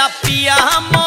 तेरा पिया